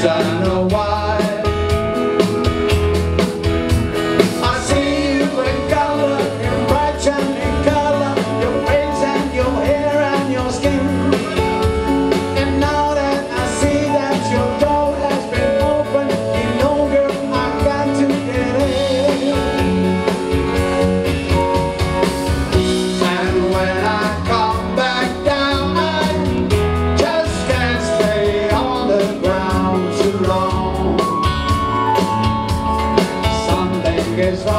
sun. Is